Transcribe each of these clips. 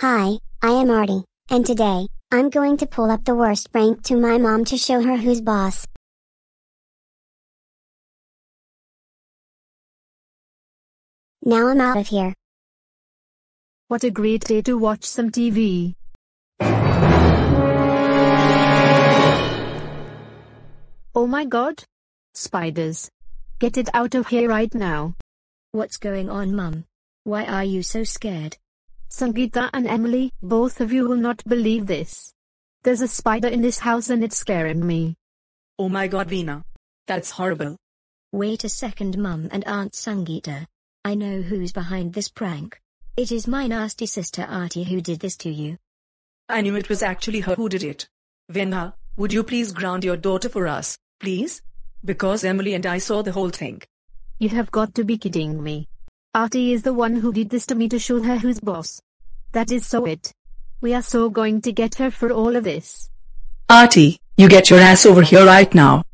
Hi, I am Artie, and today, I'm going to pull up the worst prank to my mom to show her who's boss. Now I'm out of here. What a great day to watch some TV. Oh my god! Spiders. Get it out of here right now. What's going on, Mum? Why are you so scared? Sangeeta and Emily, both of you will not believe this. There's a spider in this house and it's scaring me. Oh my god, Veena. That's horrible. Wait a second, Mum and Aunt Sangeeta. I know who's behind this prank. It is my nasty sister Artie who did this to you. I knew it was actually her who did it. Veena, would you please ground your daughter for us, please? Because Emily and I saw the whole thing. You have got to be kidding me. Artie is the one who did this to me to show her who's boss. That is so it. We are so going to get her for all of this. Artie, you get your ass over here right now.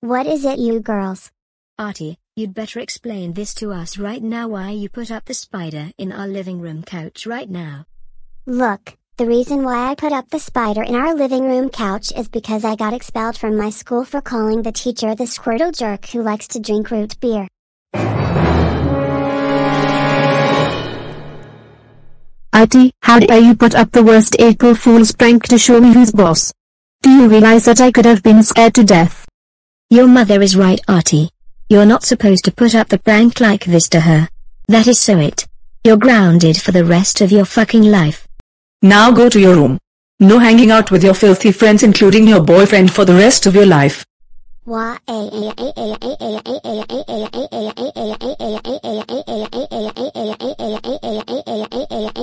What is it you girls? Artie, you'd better explain this to us right now why you put up the spider in our living room couch right now. Look, the reason why I put up the spider in our living room couch is because I got expelled from my school for calling the teacher the squirtle jerk who likes to drink root beer. Artie, how dare you put up the worst April Fool's prank to show me who's boss? Do you realize that I could have been scared to death? Your mother is right, Artie. You're not supposed to put up the prank like this to her. That is so it. You're grounded for the rest of your fucking life. Now go to your room. No hanging out with your filthy friends including your boyfriend for the rest of your life. Why?